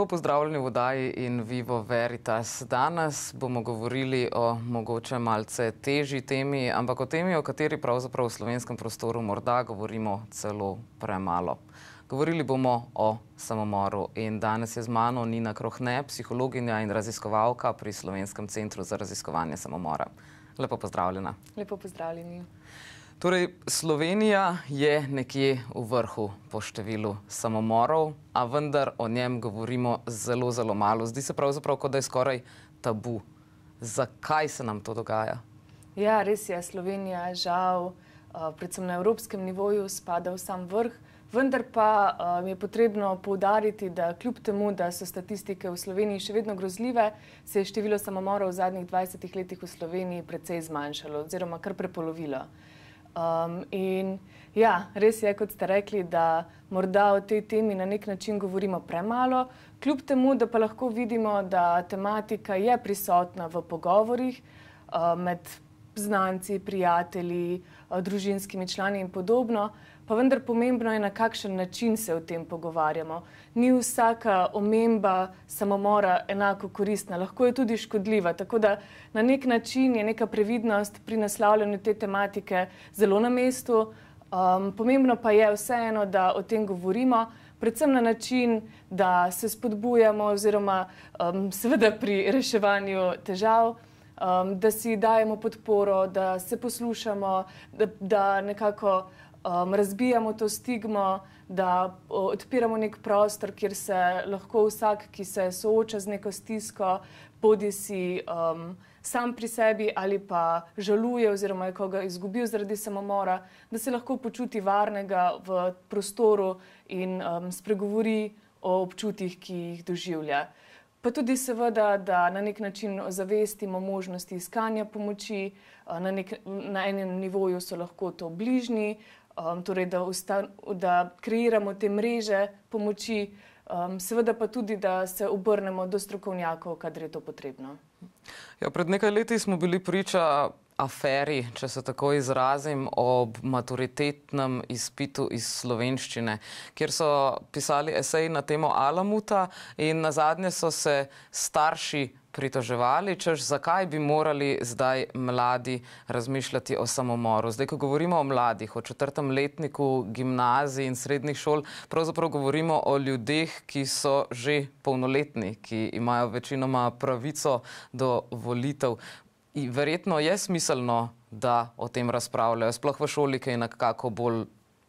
Lepo pozdravljeni v Vodaji in Vivo Veritas. Danes bomo govorili o mogoče malce težji temi, ampak o temi, o kateri pravzaprav v slovenskem prostoru morda govorimo celo premalo. Govorili bomo o samomoru in danes je z mano Nina Krohne, psihologinja in raziskovalka pri Slovenskem centru za raziskovanje samomora. Lepo pozdravljena. Lepo pozdravljeni. Torej, Slovenija je nekje v vrhu po številu samomorov, a vendar o njem govorimo zelo, zelo malo. Zdi se pravzaprav, kot da je skoraj tabu. Zakaj se nam to dogaja? Ja, res je, Slovenija žal, predvsem na evropskem nivoju, spada v sam vrh. Vendar pa um, je potrebno poudariti, da kljub temu, da so statistike v Sloveniji še vedno grozljive, se je število samomorov v zadnjih 20 letih v Sloveniji precej zmanjšalo oziroma kar prepolovilo. Um, in ja, res je, kot ste rekli, da morda o tej temi na nek način govorimo premalo, kljub temu, da pa lahko vidimo, da tematika je prisotna v pogovorih uh, med znanci, prijatelji, uh, družinskimi člani in podobno. Pa vendar pomembno je, na kakšen način se o tem pogovarjamo. Ni vsaka omemba samomora enako koristna, lahko je tudi škodljiva. Tako da na nek način je neka previdnost pri naslavljanju te tematike zelo na mestu. Um, pomembno pa je vseeno, da o tem govorimo, predvsem na način, da se spodbujamo, oziroma um, seveda pri reševanju težav. Um, da si dajemo podporo, da se poslušamo, da, da nekako um, razbijamo to stigmo, da odpiramo nek prostor, kjer se lahko vsak, ki se sooča z neko stisko, bodi si um, sam pri sebi ali pa žaluje, oziroma je koga izgubil zaradi samomora, da se lahko počuti varnega v prostoru in um, spregovori o občutih, ki jih doživlja. Pa tudi, seveda, da na nek način ozavestimo možnosti iskanja pomoči, na, nek, na enem nivoju so lahko to bližnji, um, torej da, usta, da kreiramo te mreže pomoči, um, seveda pa tudi, da se obrnemo do strokovnjakov, kadar je to potrebno. Ja, pred nekaj leti smo bili priča aferi, če se tako izrazim, ob maturitetnem izpitu iz slovenščine, kjer so pisali esej na temo Alamuta in na zadnje so se starši pritoževali, češ zakaj bi morali zdaj mladi razmišljati o samomoru. Zdaj, ko govorimo o mladih, o četrtem letniku gimnazij in srednjih šol, pravzaprav govorimo o ljudeh, ki so že polnoletni, ki imajo večinoma pravico do volitev. In verjetno je smiselno, da o tem razpravljajo, sploh v šoli, ki je nekako bolj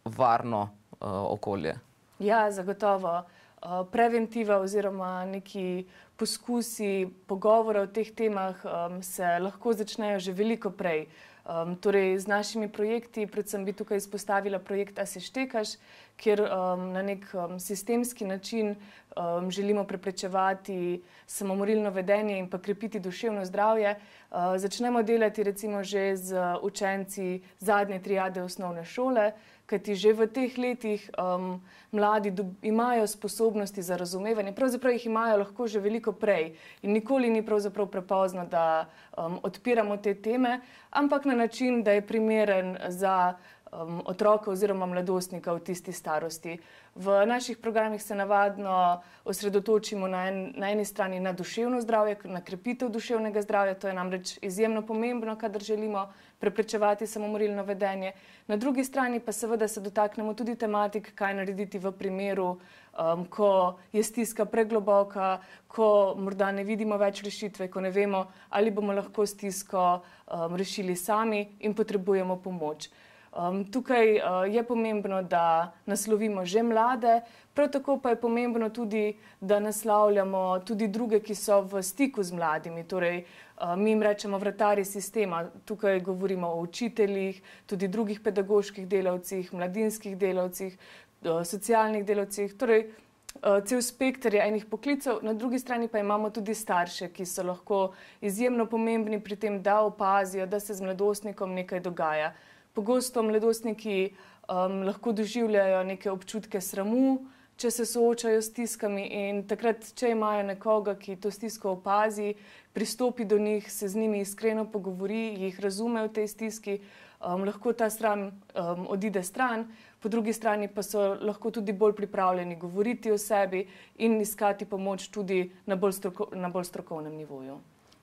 varno uh, okolje. Ja, zagotovo. Uh, preventiva oziroma neki poskusi pogovora o teh temah um, se lahko začnejo že veliko prej. Um, torej, z našimi projekti, predvsem bi tukaj izpostavila projekt Aseštekaš, kjer um, na nek um, sistemski način um, želimo preprečevati samomorilno vedenje in pa krepiti duševno zdravje. Uh, začnemo delati recimo že z učenci zadnje triade osnovne šole, kajti že v teh letih um, mladi imajo sposobnosti za razumevanje, pravzaprav jih imajo lahko že veliko prej. In nikoli ni pravzaprav prepozno, da um, odpiramo te teme, ampak na način, da je primeren za um, otroka oziroma mladostnika v tisti starosti. V naših programih se navadno osredotočimo na, en, na eni strani na duševno zdravje, na krepitev duševnega zdravja, to je namreč izjemno pomembno, kadar želimo preprečevati samomorilno vedenje. Na drugi strani pa seveda se dotaknemo tudi tematik, kaj narediti v primeru, um, ko je stiska pregloboka, ko morda ne vidimo več rešitve, ko ne vemo, ali bomo lahko stisko um, rešili sami in potrebujemo pomoč. Um, tukaj uh, je pomembno, da naslovimo že mlade, prav tako pa je pomembno tudi, da naslavljamo tudi druge, ki so v stiku z mladimi. Torej, uh, mi jim rečemo vrtari sistema, tukaj govorimo o učiteljih, tudi drugih pedagoških delavcih, mladinskih delavcih, uh, socialnih delavcih. Torej, uh, cel spektr je enih poklicev, na drugi strani pa imamo tudi starše, ki so lahko izjemno pomembni pri tem, da opazijo, da se z mladostnikom nekaj dogaja. Pogosto mladostniki um, lahko doživljajo neke občutke sramu, če se soočajo s stiskami, in takrat, če imajo nekoga, ki to stisko opazi, pristopi do njih, se z njimi iskreno pogovori, jih razume v tej stiski, um, lahko ta sram um, odide stran. po drugi strani pa so lahko tudi bolj pripravljeni govoriti o sebi in iskati pomoč tudi na bolj, stroko, na bolj strokovnem nivoju.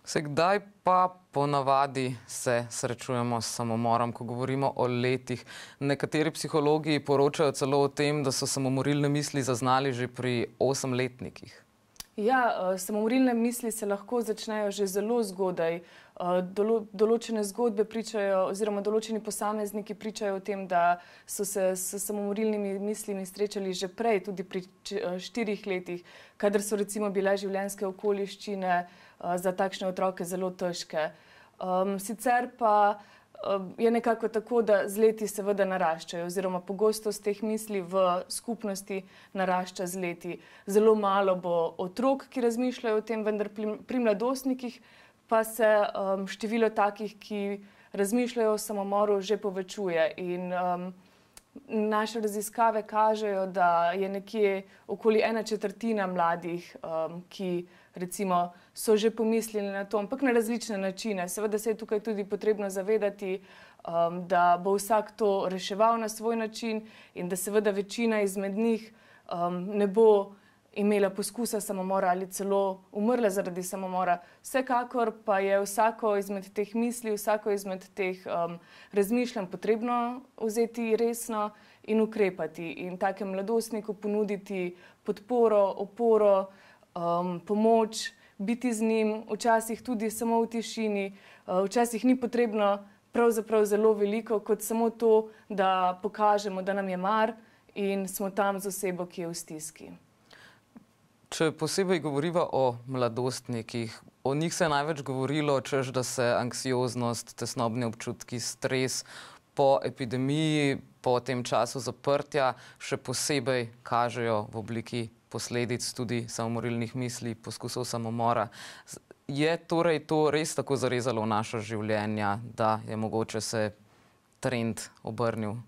Se kdaj pa ponavadi se srečujemo s samomorom, ko govorimo o letih? Nekateri psihologi poročajo celo o tem, da so samomorilne misli zaznali že pri osemletnikih. Ja, uh, samomorilne misli se lahko začnejo že zelo zgodaj. Uh, dolo, določene zgodbe pričajo, oziroma določeni posamezniki pričajo o tem, da so se s samomorilnimi mislimi srečali že prej, tudi pri uh, štirih letih, kadar so recimo bile življenjske okoliščine uh, za takšne otroke zelo težke. Um, sicer pa uh, je nekako tako, da z leti seveda naraščajo, oziroma pogostost teh misli v skupnosti narašča z leti. Zelo malo bo otrok, ki razmišljajo o tem, vendar pri mladostnikih pa se um, število takih, ki razmišljajo o samomoru, že povečuje. In, um, naše raziskave kažejo, da je nekje okoli ena četrtina mladih, um, ki recimo so že pomislili na to, ampak na različne načine. Seveda se je tukaj tudi potrebno zavedati, um, da bo vsak to reševal na svoj način in da seveda večina izmed njih um, ne bo imela poskusa samomora ali celo umrla zaradi samomora. Vsekakor pa je vsako izmed teh misli, vsako izmed teh um, razmišljanj potrebno vzeti resno in ukrepati in takem mladostniku ponuditi podporo, oporo, um, pomoč, biti z njim, včasih tudi samo v tišini, uh, včasih ni potrebno pravzaprav zelo veliko, kot samo to, da pokažemo, da nam je mar in smo tam z osebo, ki je v stiski. Če posebej govoriva o mladostnikih, o njih se je največ govorilo, čež da se anksioznost, tesnobni občutki, stres po epidemiji, po tem času zaprtja še posebej kažejo v obliki posledic tudi samomorilnih misli, poskusov samomora. Je torej to res tako zarezalo v naša življenja, da je mogoče se trend obrnil?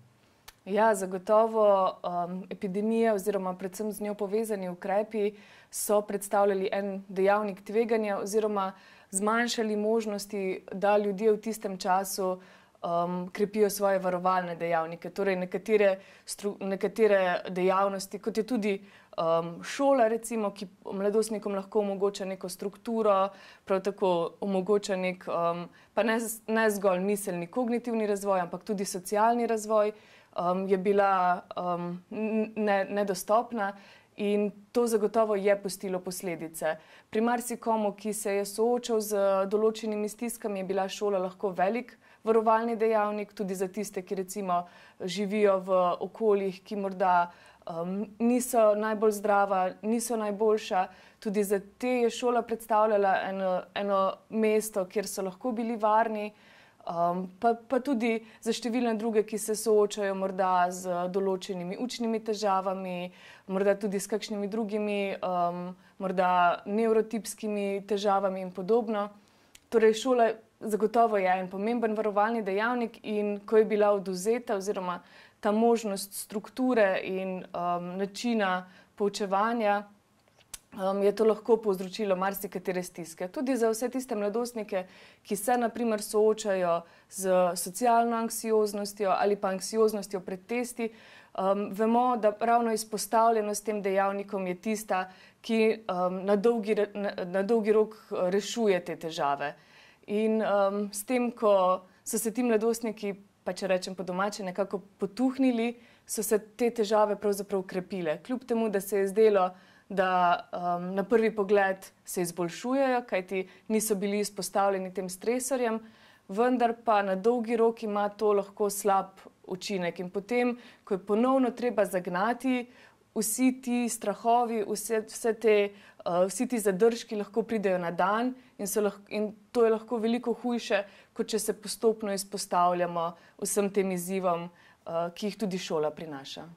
Ja, zagotovo um, epidemija oziroma predvsem z njo povezani ukrepi so predstavljali en dejavnik tveganja oziroma zmanjšali možnosti, da ljudje v tistem času um, krepijo svoje varovalne dejavnike. Torej nekatere, nekatere dejavnosti, kot je tudi um, šola, recimo, ki mladostnikom lahko omogoča neko strukturo, prav tako omogoča nek, um, pa ne, ne zgolj miselni kognitivni razvoj, ampak tudi socialni razvoj um, je bila um, ne, nedostopna in to zagotovo je pustilo posledice. Pri marsikomu, ki se je soočal z določenimi stiskami, je bila šola lahko velik varovalni dejavnik, tudi za tiste, ki recimo živijo v okoljih, ki morda um, niso najbolj zdrava, niso najboljša. Tudi za te je šola predstavljala eno, eno mesto, kjer so lahko bili varni um, pa, pa tudi za številne druge, ki se soočajo morda z določenimi učnimi težavami, morda tudi s kakšnimi drugimi, um, morda neurotipskimi težavami in podobno. Torej, šola zagotovo je en pomemben varovalni dejavnik in ko je bila oduzeta oziroma ta možnost strukture in um, načina poučevanja, um, je to lahko povzročilo marsikatere stiske. Tudi za vse tiste mladostnike, ki se naprimer soočajo z socialno anksioznostjo ali pa anksioznostjo pred testi, um, vemo, da ravno izpostavljenost tem dejavnikom je tista, ki um, na, dolgi, na, na dolgi rok rešuje te težave. In um, s tem, ko so se ti mladostniki, pa če rečem po domače, nekako potuhnili, so se te težave pravzaprav ukrepile. Kljub temu, da se je zdelo, da um, na prvi pogled se izboljšujejo, kajti niso bili izpostavljeni tem stresorjem, vendar pa na dolgi rok ima to lahko slab učinek. In potem, ko je ponovno treba zagnati, vsi ti strahovi, vse, vse te, uh, vsi ti zadržki lahko pridejo na dan in, lahko, in to je lahko veliko hujše, kot če se postopno izpostavljamo vsem tem izzivom, uh, ki jih tudi šola prinaša.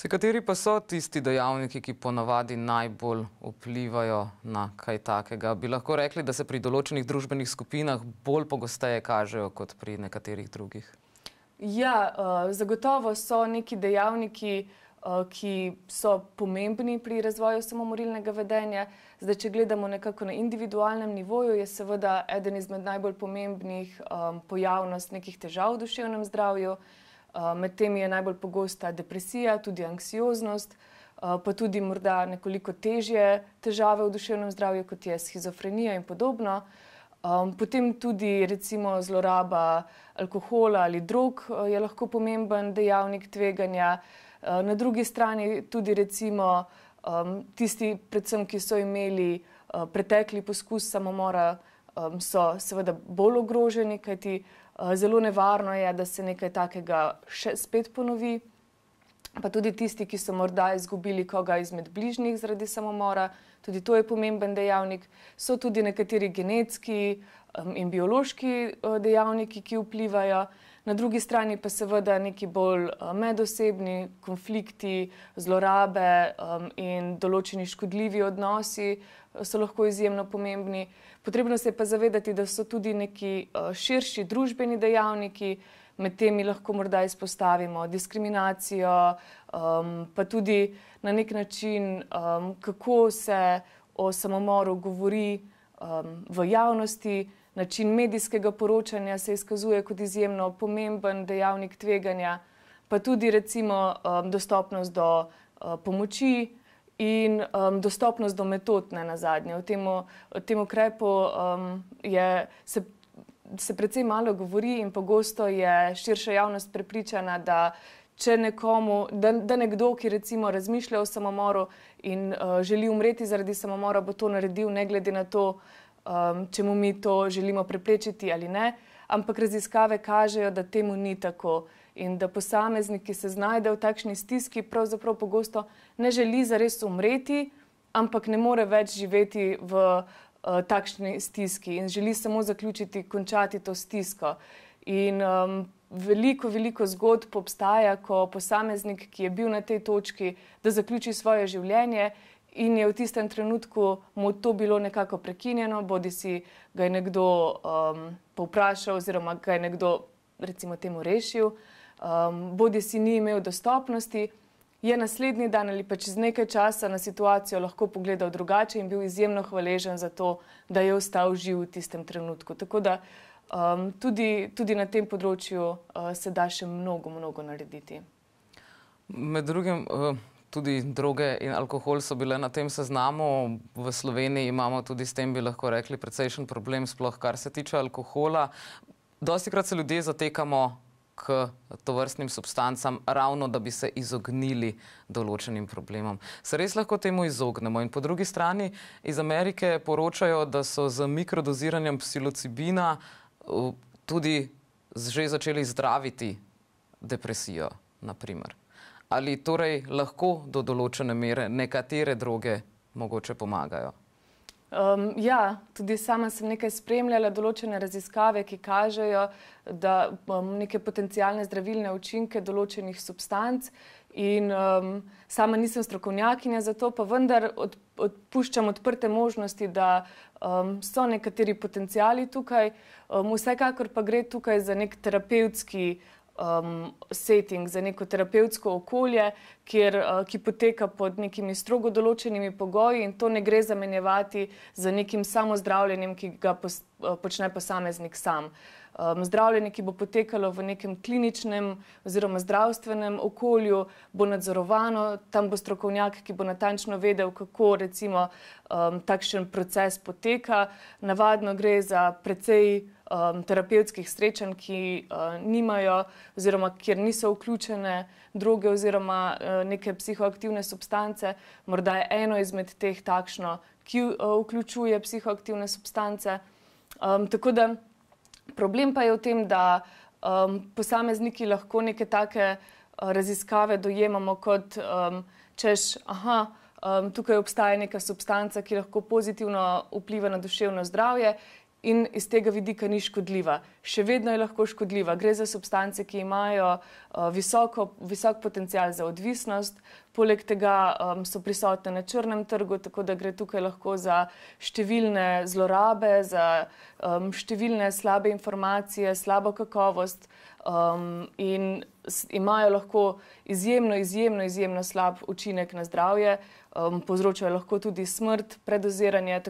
Se kateri pa so tisti dejavniki, ki ponavadi najbolj vplivajo na kaj takega? Bi lahko rekli, da se pri določenih družbenih skupinah bolj pogosteje kažejo kot pri nekaterih drugih? Ja, uh, zagotovo so neki dejavniki, uh, ki so pomembni pri razvoju samomorilnega vedenja. Zdaj, če gledamo nekako na individualnem nivoju, je seveda eden izmed najbolj pomembnih um, pojavnost nekih težav v duševnem zdravju. med temi je najbolj pogosta depresija, tudi anksioznost, pa tudi morda nekoliko težje težave v duševnem zdravju, kot je schizofrenija in podobno. Potem tudi recimo zloraba alkohola ali drog je lahko pomemben dejavnik tveganja. Na drugi strani tudi recimo tisti, predvsem, ki so imeli pretekli poskus samomora, so seveda bolj ogroženi, kajti zelo nevarno je, da se nekaj takega še spet ponovi. Pa tudi tisti, ki so morda izgubili koga izmed bližnjih zaradi samomora, tudi to je pomemben dejavnik. So tudi nekateri genetski in biološki dejavniki, ki vplivajo. Na drugi strani pa seveda neki bolj medosebni konflikti, zlorabe in določeni škodljivi odnosi so lahko izjemno pomembni. Potrebno se je pa zavedati, da so tudi neki širši družbeni dejavniki, med temi lahko morda izpostavimo diskriminacijo, pa tudi na neki način, kako se o samomoru govori v javnosti. Način medijskega poročanja se izkazuje kot izjemno pomemben dejavnik tveganja, pa tudi recimo dostopnost do pomoči in dostopnost do metod nenazadnje. O tem, o tem ukrepu je se se precej malo govori in pogosto je širša javnost prepričana, da če nekomu, da, da nekdo, ki recimo razmišlja o samomoru in želi umreti zaradi samomora, bo to naredil ne glede na to, če mu mi to želimo preprečiti ali ne. Ampak raziskave kažejo, da temu ni tako in da posameznik, ki se znajde v takšni stiski, pravzaprav pogosto ne želi zares umreti, ampak ne more več živeti v takšni stiski in želi samo zaključiti, končati to stisko. In um, veliko, veliko zgodb obstaja, ko posameznik, ki je bil na tej točki, da zaključi svoje življenje in je v tistem trenutku mu to bilo nekako prekinjeno, bodi si ga je nekdo um, povprašal oziroma ga je nekdo recimo temu rešil, um, bodi si ni imel dostopnosti, je naslednji dan ali pa čez nekaj časa na situacijo lahko pogledal drugače in bil izjemno hvaležen za to, da je ostal živ v tistem trenutku. Tako da um, tudi, tudi na tem področju uh, se da še mnogo, mnogo narediti. Med drugim. Uh... Tudi droge in alkohol so bile na tem seznamu. V Sloveniji imamo tudi s tem, bi lahko rekli, precejšen problem, sploh kar se tiče alkohola. Dosti krat se ljudje zatekamo k tovrstnim substancam, ravno da bi se izognili določenim problemom. Se res lahko temu izognemo? In po drugi strani iz Amerike poročajo, da so z mikrodoziranjem psilocibina tudi že začeli zdraviti depresijo, naprimer. Ali torej lahko do določene mere nekatere droge mogoče pomagajo? Um, ja, tudi sama sem nekaj spremljala, določene raziskave, ki kažejo, da um, neke potencijalne zdravilne učinke določenih substanc. In um, sama nisem strokovnjakinja za to, pa vendar od, odpuščam odprte možnosti, da um, so nekateri potencijali tukaj. Um, vsekakor pa gre tukaj za nek terapevtski um, setting, za neko terapevtsko okolje, kjer, uh, ki poteka pod nekimi strogo določenimi pogoji, in to ne gre zamenjevati z nekim samozdravljenjem, ki ga pos, uh, počne posameznik sam. Um, zdravljenje, ki bo potekalo v nekem kliničnem oziroma zdravstvenem okolju, bo nadzorovano, tam bo strokovnjak, ki bo natančno vedel, kako recimo um, takšen proces poteka. Navadno gre za precej um, terapevtskih srečanj, ki uh, nimajo oziroma kjer niso vključene droge oziroma uh, neke psihoaktivne substance. Morda je eno izmed teh takšno, ki uh, vključuje psihoaktivne substance. Um, tako da problem pa je v tem, da um, posamezniki lahko neke take uh, raziskave dojemamo kot um, češ, aha. Um, tukaj obstaja neka substanca, ki lahko pozitivno vpliva na duševno zdravje, in iz tega vidika ni škodljiva. Še vedno je lahko škodljiva. Gre za substance, ki imajo uh, visoko, visok potencial za odvisnost, poleg tega um, so prisotne na črnem trgu, tako da gre tukaj lahko za številne zlorabe, za um, številne slabe informacije, slabo kakovost um, in imajo lahko izjemno, izjemno, izjemno slab učinek na zdravje, um, povzročajo lahko tudi smrt, predoziranje.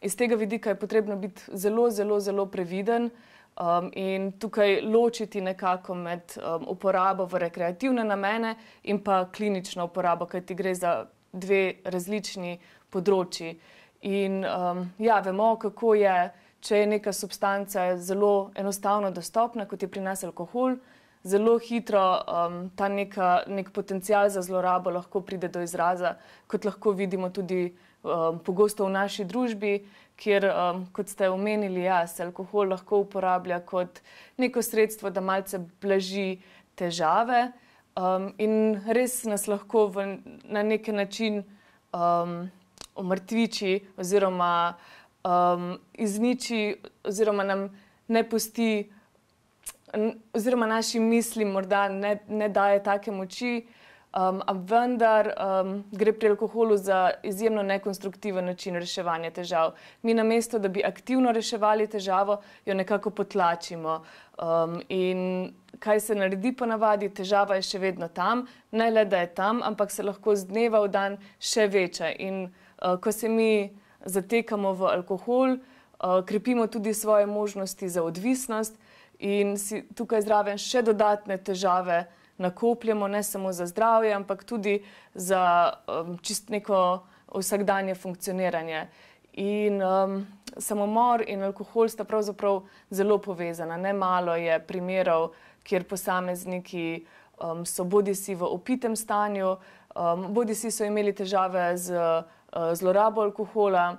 Iz tega vidika je potrebno biti zelo, zelo, zelo previden. Um, in tukaj ločiti nekako med um, uporabo v rekreativne namene in pa klinično uporabo, kajti gre za dve različni področji. In um, ja, vemo, kako je, če je neka substanca zelo enostavno dostopna, kot je pri nas alkohol, zelo hitro um, ta neka, nek potencial za zlorabo lahko pride do izraza, kot lahko vidimo tudi um, pogosto v naši družbi, kjer, um, kot ste omenili, ja, se alkohol lahko uporablja kot neko sredstvo, da malce blaži težave um, in res nas lahko v, na neki način um, omrtviči oziroma um, izniči oziroma nam ne pusti. Oziroma, našim mislim morda ne, ne daje take moči, Um, a vendar um, gre pri alkoholu za izjemno nekonstruktiven način reševanja težav. Mi na mesto, da bi aktivno reševali težavo, jo nekako potlačimo. Um, in kaj se naredi po navadi, težava je še vedno tam, ne le da je tam, ampak se lahko z dneva v dan še veča. In uh, ko se mi zatekamo v alkohol, uh, krepimo tudi svoje možnosti za odvisnost in si tukaj zraven še dodatne težave nakopljamo, ne samo za zdravje, ampak tudi za um, čist neko vsakdanje funkcioniranje. In um, samomor in alkohol sta pravzaprav zelo povezana. Ne malo je primerov, kjer posamezniki um, so bodi si v opitem stanju, um, bodi si so imeli težave z uh, zlorabo alkohola,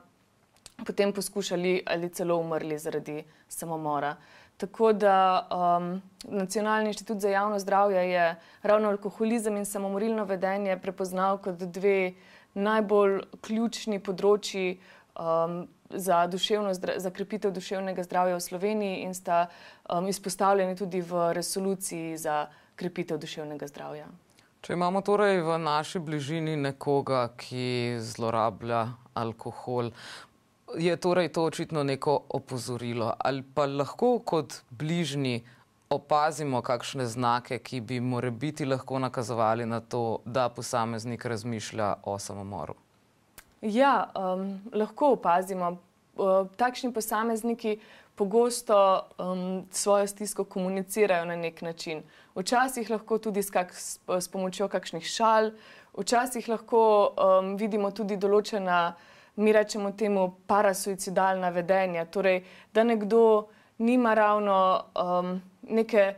potem poskušali ali celo umrli zaradi samomora. Tako da um, Nacionalni inštitut za javno zdravje je ravno alkoholizem in samomorilno vedenje prepoznal kot dve najbolj ključni področji um, za, za krepitev duševnega zdravja v Sloveniji in sta um, izpostavljeni tudi v resoluciji za krepitev duševnega zdravja. Če imamo torej v naši bližini nekoga, ki zlorablja alkohol, je torej to očitno neko opozorilo. Ali pa lahko kot bližnji opazimo kakšne znake, ki bi morebiti lahko nakazovali na to, da posameznik razmišlja o samomoru? Ja, um, lahko opazimo. Uh, takšni posamezniki pogosto um, svojo stisko komunicirajo na nek način. Včasih lahko tudi s, kak, s, s pomočjo kakšnih šal, včasih lahko um, vidimo tudi določena mi rečemo temu parasuicidalna vedenja. Torej, da nekdo nima ravno um, neke,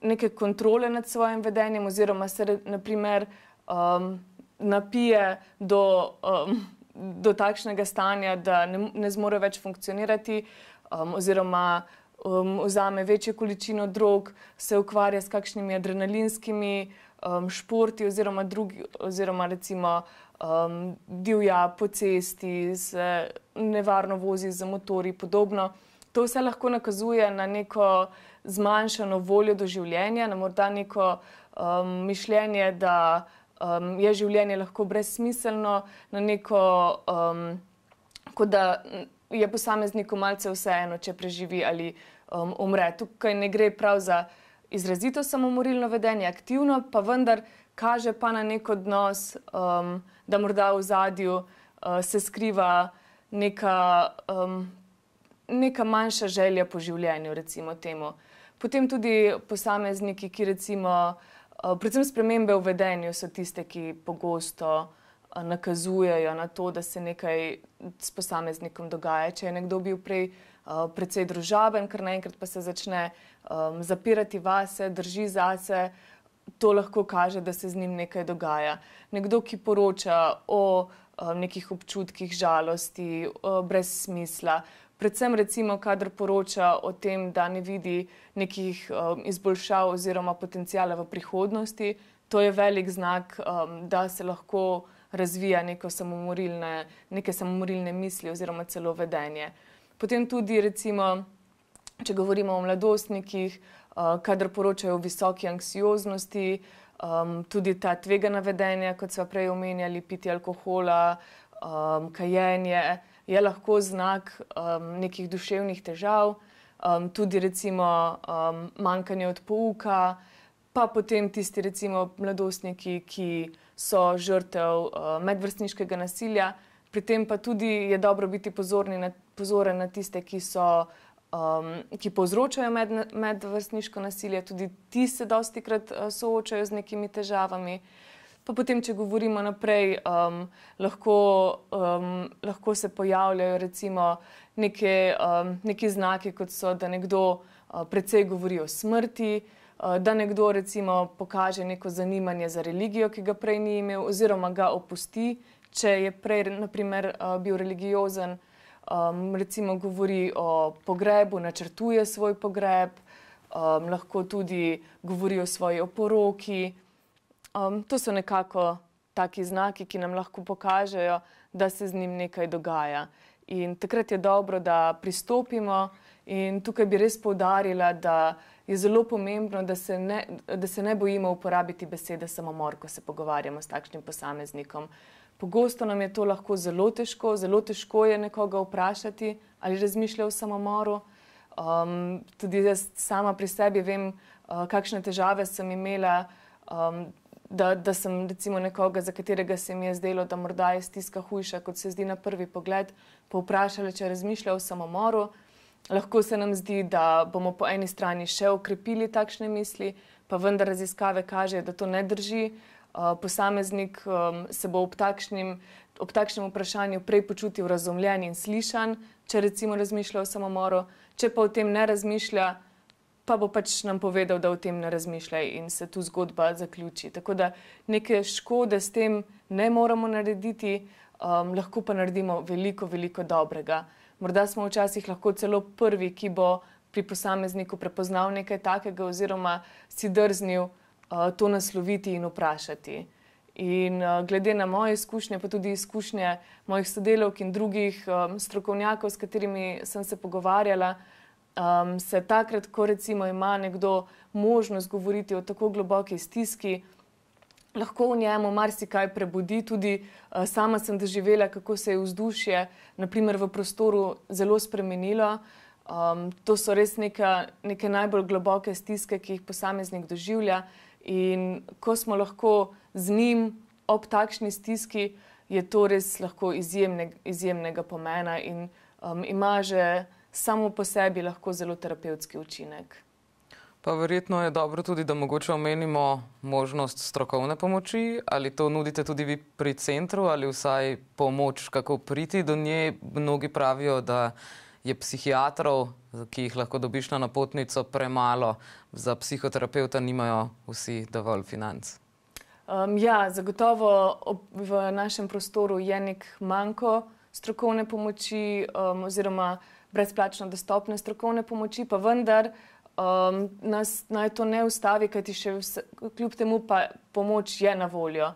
neke kontrole nad svojim vedenjem, oziroma se naprimer, um, napije do, um, do takšnega stanja, da ne, ne zmore več funkcionirati, um, oziroma um, vzame večjo količino drog, se ukvarja s kakšnimi adrenalinskimi um, športi, oziroma, drugi, oziroma recimo um, divja po cesti, se nevarno vozi z motori in podobno. To vse lahko nakazuje na neko zmanjšano voljo do življenja, na morda neko um, mišljenje, da um, je življenje lahko brezsmiselno, na neko, um, kot da je posamezniku malce vseeno, če preživi ali um, umre. Tukaj ne gre prav za izrazito samomorilno vedenje, aktivno, pa vendar kaže pa na nek odnos, um, da morda v zadju uh, se skriva neka, um, neka manjša želja po življenju, recimo temu. Potem tudi posamezniki, ki recimo, uh, predvsem spremembe v vedenju, so tiste, ki pogosto uh, nakazujejo na to, da se nekaj s posameznikom dogaja. Če je nekdo bil prej uh, precej družaben, kar naenkrat pa se začne um, zapirati vase, drži zase to lahko kaže, da se z njim nekaj dogaja. Nekdo, ki poroča o um, nekih občutkih žalosti, brez smisla. Predvsem, recimo, kadar poroča o tem, da ne vidi nekih um, izboljšav oziroma potencijala v prihodnosti, to je velik znak, um, da se lahko razvija samomorilne, neke samomorilne misli oziroma celo vedenje. Potem tudi, recimo, če govorimo o mladostnikih, uh, kadar poročajo o visoki anksioznosti, um, tudi ta tvegana vedenja, kot smo prej omenjali, piti alkohola, um, kajenje, je lahko znak um, nekih duševnih težav, um, tudi recimo um, manjkanje od pouka, pa potem tisti recimo mladostniki, ki so žrtev uh, medvrstniškega nasilja. Pri tem pa tudi je dobro biti na, pozoren na tiste, ki so um, ki povzročajo med, medvrstniško nasilje, tudi ti se dosti krat uh, soočajo z nekimi težavami. Pa potem, če govorimo naprej, um, lahko, um, lahko se pojavljajo recimo neke, um, neki znaki, kot so, da nekdo uh, predvsej govori o smrti, uh, da nekdo recimo pokaže neko zanimanje za religijo, ki ga prej ni imel, oziroma ga opusti, če je prej naprimer, uh, bil religiozen um, recimo govori o pogrebu, načrtuje svoj pogreb, um, lahko tudi govori o svoji oporoki. Um, to so nekako taki znaki, ki nam lahko pokažejo, da se z njim nekaj dogaja. In takrat je dobro, da pristopimo. In tukaj bi res poudarila, da je zelo pomembno, da se ne, da se ne bojimo uporabiti besede samomor, ko se pogovarjamo s takšnim posameznikom. Pogosto nam je to lahko zelo težko, zelo težko je nekoga vprašati, ali razmišlja o samomoru. Um, tudi jaz sama pri sebi vem, uh, kakšne težave sem imela, um, da, da sem recimo nekoga, za katerega se mi je zdelo, da morda je stiska hujša, kot se zdi na prvi pogled, pa vprašala, če razmišlja o samomoru. Lahko se nam zdi, da bomo po eni strani še okrepili takšne misli, pa vendar raziskave kažejo, da to ne drži. Eh, posameznik se bo ob, takšnim, ob takšnem vprašanju prej počutil razumljen in slišan, če recimo razmišlja o samomoru, če pa o tem ne razmišlja, pa bo pač nam povedal, da o tem ne razmišlja in se tu zgodba zaključi. Tako da neke škode s tem ne moramo narediti, um, lahko pa naredimo veliko, veliko dobrega. Morda smo včasih lahko celo prvi, ki bo pri posamezniku prepoznal nekaj takega oziroma si drznil to nasloviti in vprašati. In uh, glede na moje izkušnje, pa tudi izkušnje mojih sodelavk in drugih um, strokovnjakov, s katerimi sem se pogovarjala, um, se takrat, ko recimo ima nekdo možnost govoriti o tako globoki stiski, lahko v njemu marsikaj prebudi. Tudi uh, sama sem doživela, kako se je vzdušje, naprimer v prostoru, zelo spremenilo. Um, to so res neka, neke najbolj globoke stiske, ki jih posameznik doživlja. In ko smo lahko z njim ob takšni stiski, je to res lahko izjemne, izjemnega pomena in um, ima že samo po sebi lahko zelo terapevtski učinek. Pa verjetno je dobro tudi, da mogoče omenimo možnost strokovne pomoči, ali to nudite tudi vi pri centru, ali vsaj pomoč, kako priti do nje. Mnogi pravijo, da je psihiatrov, ki jih lahko dobiš na napotnico, premalo, za psihoterapeuta nimajo vsi dovolj financ. Um, ja, zagotovo v našem prostoru je nek manjko strokovne pomoči um, oziroma brezplačno dostopne strokovne pomoči, pa vendar um, nas naj to ne ustavi, kajti še vse, kljub temu pa pomoč je na voljo.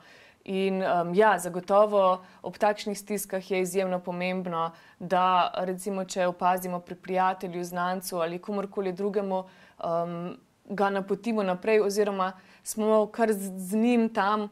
In um, ja, zagotovo ob takšnih stiskah je izjemno pomembno, da recimo, če opazimo pri prijatelju, znancu ali komorkoli drugemu, um, ga napotimo naprej, oziroma smo kar z, z njim tam,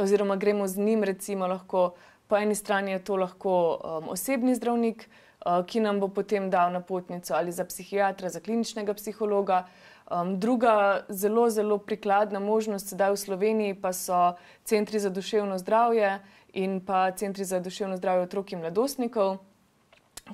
oziroma gremo z njim. Recimo, lahko, po eni strani je to lahko um, osebni zdravnik, uh, ki nam bo potem dal napotnico ali za psihiatra, za kliničnega psihologa. Um, druga zelo, zelo prikladna možnost sedaj v Sloveniji pa so centri za duševno zdravje in pa centri za duševno zdravje otrok in mladostnikov,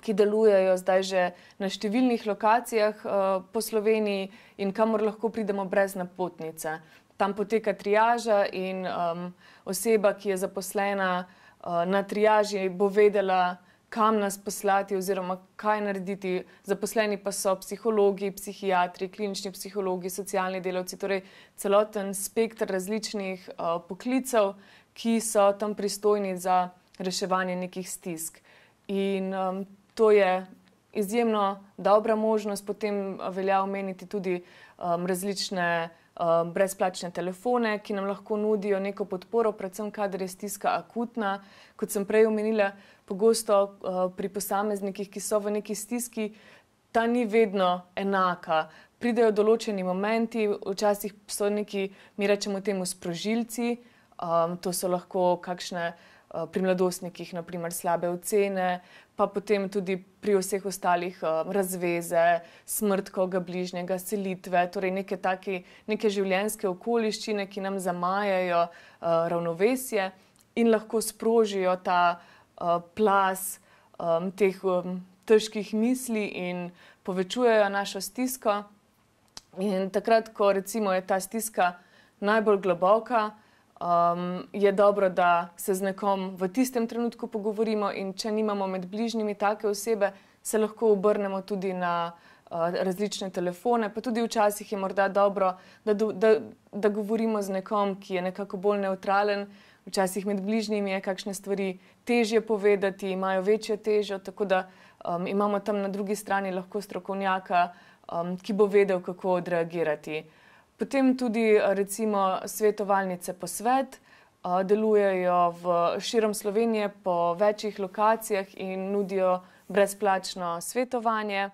ki delujejo zdaj že na številnih lokacijah uh, po Sloveniji in kamor lahko pridemo brez napotnice. Tam poteka triaža in um, oseba, ki je zaposlena uh, na triaži, bo vedela, kam nas poslati oziroma kaj narediti. Zaposleni pa so psihologi, psihiatri, klinični psihologi, socialni delavci, torej celoten spektr različnih uh, poklicev, ki so tam pristojni za reševanje nekih stisk. In um, to je izjemno dobra možnost, potem velja omeniti tudi um, različne. Brezplačne telefone, ki nam lahko nudijo neko podporo, predvsem, kadar je stiska akutna. Kot sem prej omenila, pogosto uh, pri posameznikih, ki so v neki stiski, ta ni vedno enaka. Pridejo določeni momenti, včasih so neki, mi rečemo temu, sprožilci, um, to so lahko kakšne uh, pri mladostnikih, naprimer slabe ocene, pa potem tudi pri vseh ostalih uh, razveze, smrt koga bližnjega, selitve, torej neke, taki, neke življenjske okoliščine, ki nam zamajajo uh, ravnovesje in lahko sprožijo ta plas um, teh um, težkih misli in povečujejo našo stisko. In takrat, ko recimo je ta stiska najbolj globoka, um, je dobro, da se z nekom v tistem trenutku pogovorimo, in če nimamo med bližnjimi take osebe, se lahko obrnemo tudi na uh, različne telefone. Pa tudi včasih je morda dobro, da, da, da govorimo z nekom, ki je nekako bolj neutralen. Včasih med bližnjimi je kakšne stvari težje povedati, imajo večjo težo, tako da um, imamo tam na drugi strani lahko strokovnjaka, um, ki bo vedel, kako odreagirati. Potem tudi recimo svetovalnice po svet. Delujejo v širom Slovenije po večjih lokacijah in nudijo brezplačno svetovanje,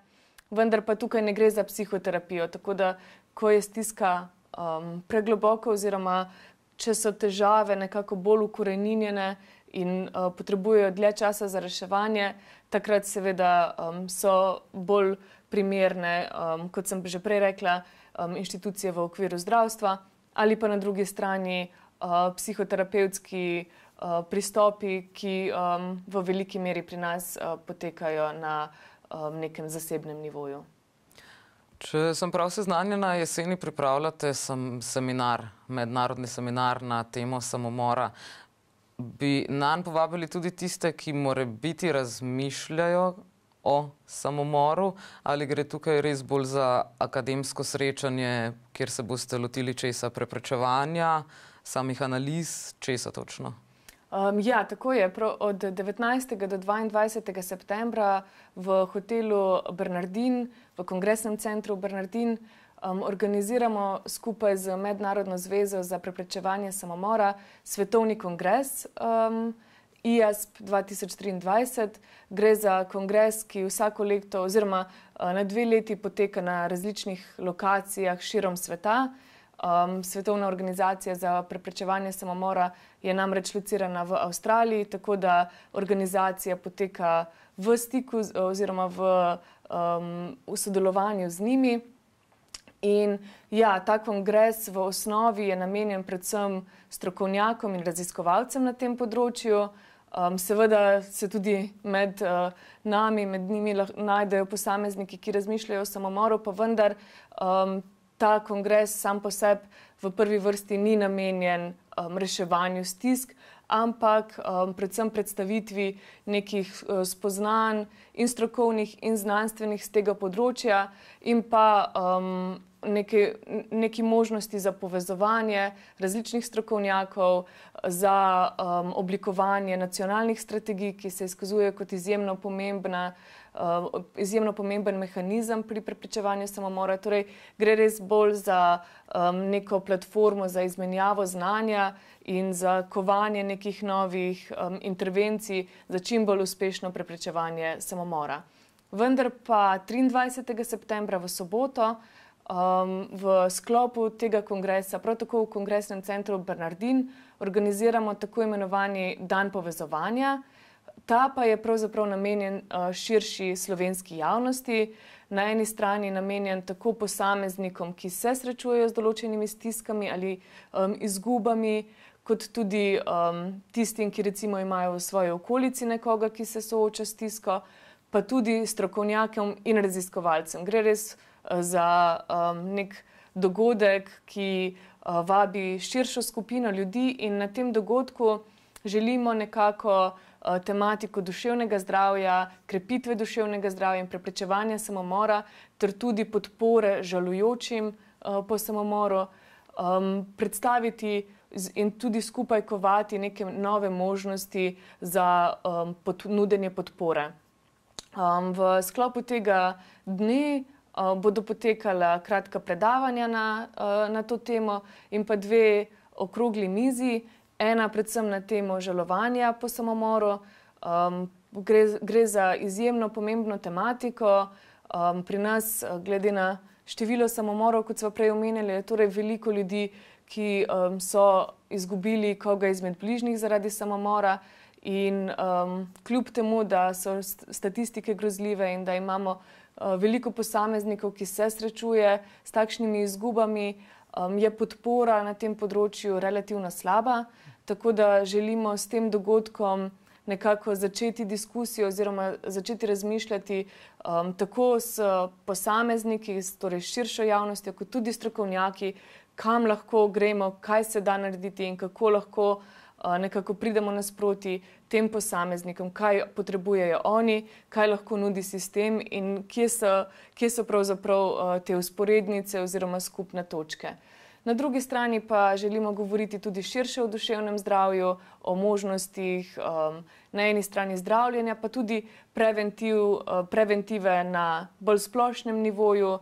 vendar pa tukaj ne gre za psihoterapijo. Tako da, ko je stiska um, pregloboko, oziroma če so težave nekako bolj ukorenjene in uh, potrebujejo dlje časa za reševanje, takrat seveda um, so bolj primerne, um, kot sem že prej rekla um, inštitucije v okviru zdravstva, ali pa na drugi strani uh, psihoterapevtski uh, pristopi, ki um, v veliki meri pri nas uh, potekajo na um, nekem zasebnem nivoju. Če sem prav seznanjena, jeseni pripravljate sem seminar, mednarodni seminar na temo samomora. Bi nam povabili tudi tiste, ki more biti razmišljajo o samomoru, ali gre tukaj res bolj za akademsko srečanje, kjer se boste lotili česa preprečevanja, samih analiz, česa točno? Um, ja, tako je. Prav od 19. do 22. septembra v hotelu Bernardin, v kongresnem centru Bernardin, um, organiziramo skupaj z Mednarodno zvezo za preprečevanje samomora svetovni kongres. Um, IASP 2023. Gre za kongres, ki vsako leto, oziroma eh, na dve leti, poteka na različnih lokacijah širom sveta. Um, Svetovna organizacija za preprečevanje samomora je namreč locirana v Avstraliji, tako da organizacija poteka v stiku oziroma v, um, v sodelovanju z njimi. In ja, ta kongres v osnovi je namenjen predvsem strokovnjakom in raziskovalcem na tem področju. Um, seveda se tudi med uh, nami, med njimi najdejo posamezniki, ki razmišljajo o samomoru, pa vendar um, ta kongres sam po sebi v prvi vrsti ni namenjen um, reševanju stisk, ampak um, predvsem predstavitvi nekih uh, spoznanj in strokovnih in znanstvenih z tega področja in pa um, neke, neke možnosti za povezovanje različnih strokovnjakov, za um, oblikovanje nacionalnih strategij, ki se izkazuje kot izjemno, pomembna, izjemno pomemben mehanizem pri preprečevanju samomora. Torej, gre res bolj za um, neko platformo za izmenjavo znanja in za kovanje nekih novih um, intervencij za čim bolj uspešno preprečevanje samomora. Vendar pa 23. septembra v soboto Um, v sklopu tega kongresa, prav tako v kongresnem centru Bernardin, organiziramo tako imenovani dan povezovanja. Ta pa je pravzaprav namenjen uh, širši slovenski javnosti. Na eni strani je namenjen tako posameznikom, ki se srečujejo z določenimi stiskami ali um, izgubami, kot tudi um, tistim, ki recimo imajo v svoji okolici nekoga, ki se sooča s stisko, pa tudi strokovnjakom in raziskovalcem. Gre res za um, nek dogodek, ki uh, vabi širšo skupino ljudi, in na tem dogodku želimo nekako uh, tematiko duševnega zdravja, krepitve duševnega zdravja in preprečevanja samomora, ter tudi podpore žalujočim uh, po samomoru, um, predstaviti. In tudi skupaj kovati neke nove možnosti za pod, nudenje podpore. Um, v sklopu tega dne uh, bodo potekala kratka predavanja na, to temo in pa dve okrogli mizi, ena predvsem na temo žalovanja po samomoru. Um, gre, gre za izjemno pomembno tematiko. Um, pri nas, glede na število samomorov, kot smo prej omenili, je torej veliko ljudi, ki um, so izgubili koga izmed bližnjih zaradi samomora. In um, kljub temu, da so statistike grozljive in da imamo uh, veliko posameznikov, ki se srečuje s takšnimi izgubami, um, je podpora na tem področju relativno slaba. Tako da želimo s tem dogodkom nekako začeti diskusijo oziroma začeti razmišljati um, tako s posamezniki, torej širšo javnostjo, kot tudi strokovnjaki, kam lahko gremo, kaj se da narediti in kako lahko uh, nekako pridemo nasproti tem posameznikom, kaj potrebujejo oni, kaj lahko nudi sistem in kje so, kje so pravzaprav uh, te usporednice oziroma skupne točke. Na drugi strani pa želimo govoriti tudi širše o duševnem zdravju, o možnostih um, na eni strani zdravljenja, pa tudi preventiv, uh, preventive na bolj splošnem nivoju.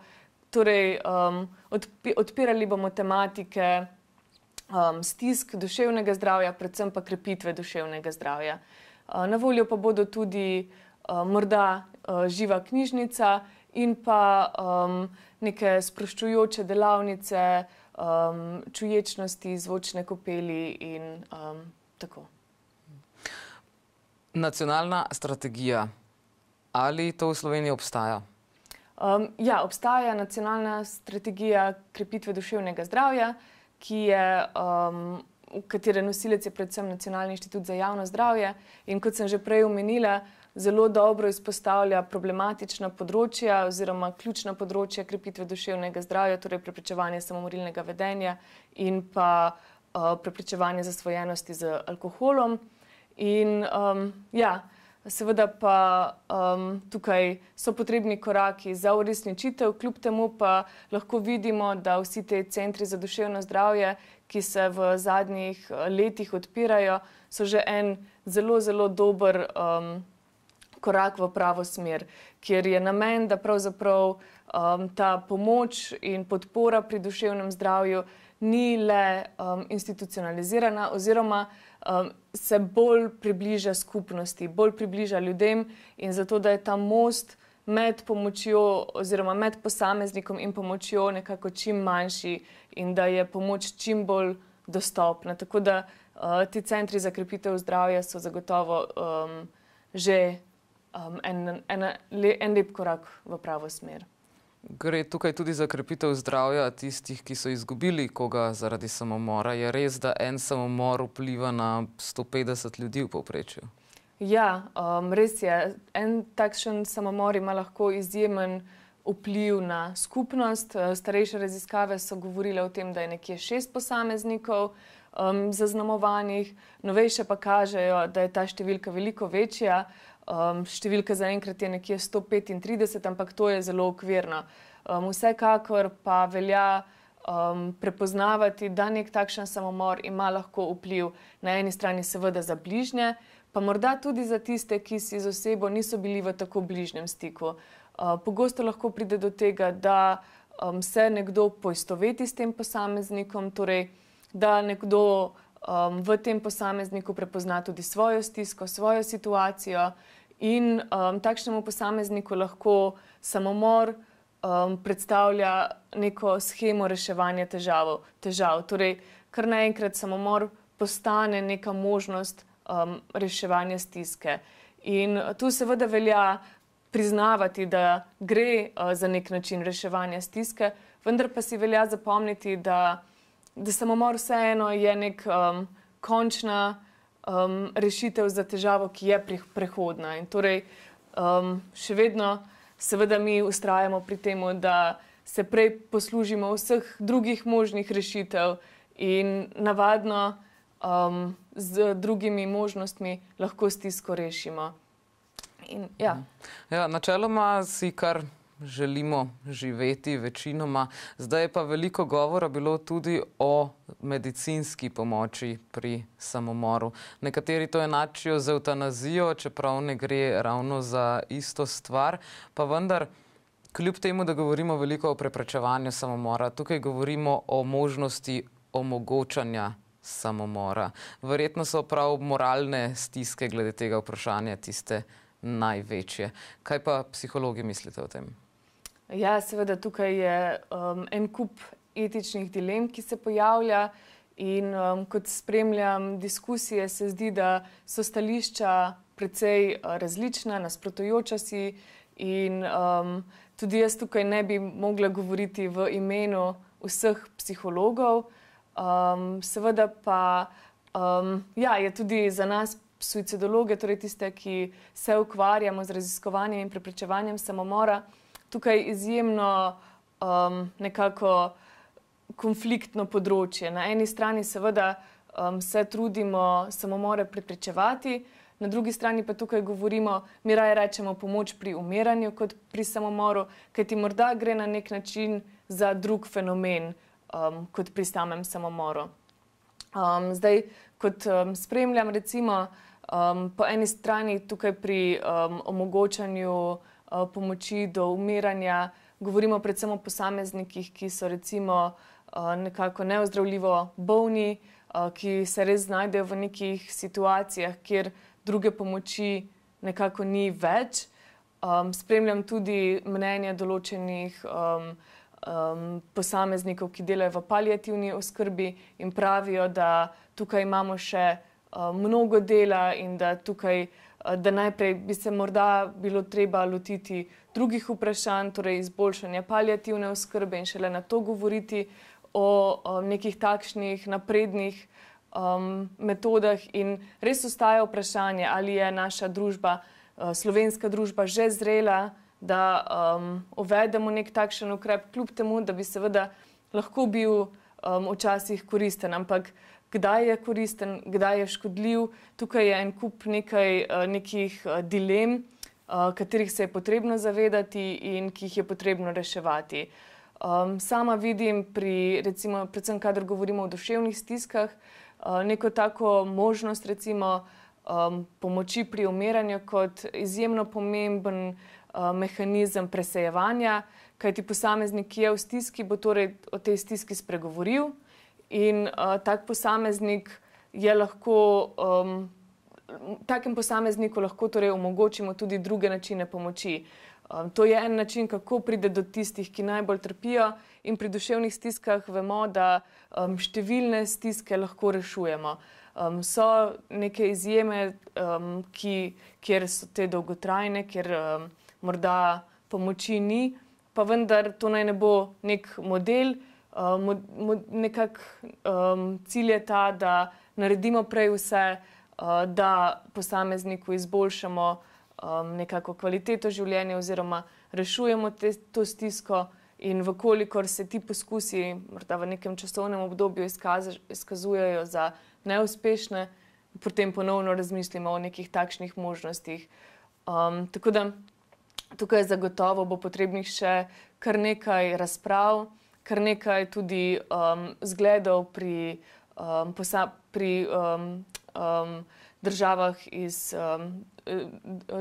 Torej, um, odpi, odpirali bomo tematike um, stisk duševnega zdravja, predvsem pa krepitve duševnega zdravja. Uh, na voljo pa bodo tudi uh, morda uh, živa knjižnica in pa um, neke sproščujoče delavnice um, čuječnosti, zvočne kopeli in um, tako. Nacionalna strategija. Ali to v Sloveniji obstaja? Um, ja, obstaja nacionalna strategija krepitve duševnega zdravja, ki je, um, v katere nosilec je predvsem Nacionalni inštitut za javno zdravje. In kot sem že prej omenila, zelo dobro izpostavlja problematična področja oziroma ključna področja krepitve duševnega zdravja, torej preprečevanje samomorilnega vedenja in pa uh, preprečevanje zasvojenosti z alkoholom. In um, ja, seveda pa um, tukaj so potrebni koraki za uresničitev, kljub temu pa lahko vidimo, da vsi te centri za duševno zdravje, ki se v zadnjih letih odpirajo, so že en zelo, zelo dober. Um, korak v pravo smer, kjer je namen, da pravzaprav um, ta pomoč in podpora pri duševnem zdravju ni le um, institucionalizirana, oziroma um, se bolj približa skupnosti, bolj približa ljudem, in zato da je ta most med pomočjo, oziroma med posameznikom in pomočjo, nekako čim manjši, in da je pomoč čim bolj dostopna. Tako da uh, ti centri za krepitev zdravja so zagotovo um, že um, en, en, le, en lep korak v pravo smer. Gre tukaj tudi za krepitev zdravja tistih, ki so izgubili koga zaradi samomora. Je res, da en samomor vpliva na 150 ljudi v povprečju? Ja, um, res je. En takšen samomor ima lahko izjemen vpliv na skupnost. Starejše raziskave so govorile o tem, da je nekje šest posameznikov um, zaznamovanih, novejše pa kažejo, da je ta številka veliko večja. Um, številka zaenkrat je nekje 135, ampak to je zelo okvirno. Um, vsekakor pa velja um, prepoznavati, da nek takšen samomor ima lahko vpliv na eni strani, seveda za bližnje, pa morda tudi za tiste, ki si z osebo niso bili v tako bližnjem stiku. Uh, pogosto lahko pride do tega, da um, se nekdo poistoveti s tem posameznikom, torej da nekdo um, v tem posamezniku prepozna tudi svojo stisko, svojo situacijo, in um, takšnemu posamezniku lahko samomor um, predstavlja neko schemo reševanja težav. težav. Torej, kar naenkrat samomor postane neka možnost um, reševanja stiske. In tu seveda velja priznavati, da gre uh, za nek način reševanja stiske, vendar pa si velja zapomniti, da da samomor vseeno je nek um, končna um, rešitev za težavo, ki je prehodna. In torej um, še vedno, seveda, mi ustrajamo pri tem, da se prej poslužimo vseh drugih možnih rešitev in navadno um, z drugimi možnostmi lahko stisko rešimo. In, ja. Ja, načeloma si kar želimo živeti, večinoma. Zdaj je pa veliko govora bilo tudi o medicinski pomoči pri samomoru. Nekateri to enačijo z eutanazijo, čeprav ne gre ravno za isto stvar, pa vendar. Kljub temu, da govorimo veliko o preprečevanju samomora, tukaj govorimo o možnosti omogočanja samomora. Verjetno so prav moralne stiske glede tega vprašanja tiste največje. Kaj pa psihologi mislite o tem? Ja, seveda tukaj je um, en kup etičnih dilem, ki se pojavlja. In um, kot spremljam diskusije, se zdi, da so stališča precej uh, različna, nasprotujoča si. In um, tudi jaz tukaj ne bi mogla govoriti v imenu vseh psihologov. Um, seveda pa um, ja, je tudi za nas suicidologe, torej tiste, ki se ukvarjamo z raziskovanjem in preprečevanjem samomora, tukaj izjemno um, nekako konfliktno področje. Na eni strani seveda um, se trudimo samomore preprečevati, na drugi strani pa tukaj govorimo, mi raje rečemo pomoč pri umiranju kot pri samomoru, kajti morda gre na nek način za drug fenomen um, kot pri samem samomoru. Um, zdaj, kot um, spremljam, recimo um, po eni strani tukaj pri um, omogočanju uh, pomoči do umiranja, govorimo predvsem o posameznikih, ki so recimo uh, nekako neozdravljivo bolni, uh, ki se res znajdejo v nekih situacijah, kjer druge pomoči nekako ni več. Um, spremljam tudi mnenja določenih um, um, posameznikov, ki delajo v palijativni oskrbi in pravijo, da tukaj imamo še uh, mnogo dela in da tukaj. Da najprej bi se morda bilo treba lotiti drugih vprašanj, torej izboljšanja palijativne oskrbe in šele na to govoriti o, o nekih takšnih naprednih um, metodah. In res ostaja vprašanje, ali je naša družba, uh, slovenska družba, že zrela, da um, uvedemo nek takšen ukrep, kljub temu, da bi seveda lahko bil um, včasih koristen, ampak kdaj je koristen, kdaj je škodljiv, tukaj je en kup nekaj uh, nekih uh, dilem, uh, katerih se je potrebno zavedati in ki jih je potrebno reševati. Um, sama vidim, pri, recimo, predvsem, kadar govorimo o duševnih stiskah, uh, Eh, neko tako možnost, recimo, um, pomoči pri umiranju kot izjemno pomemben uh, mehanizem presejevanja, kajti posameznik, ki je v stiski, bo torej o tej stiski spregovoril in uh, tak posameznik je lahko. Um, Takem posamezniku lahko torej omogočimo tudi druge načine pomoči. Um, to je en način, kako pride do tistih, ki najbolj trpijo, in pri duševnih stiskah vemo, da um, številne stiske lahko rešujemo. Um, so neke izjeme, um, ki, kjer so te dolgotrajne, kjer um, morda pomoči ni, pa vendar to naj ne bo nek model. Um, nekak, um, cilj je ta, da naredimo prej vse, uh, da posamezniku izboljšamo um, nekako kvaliteto življenja oziroma rešujemo te, to stisko. In vkolikor se ti poskusi morda v nekem časovnem obdobju izkaz, izkazujejo za neuspešne, potem ponovno razmislimo o nekih takšnih možnostih. Um, tako da tukaj zagotovo bo potrebnih še kar nekaj razprav, kar nekaj tudi um, zgledov pri, um, posa, pri um, um, državah iz um,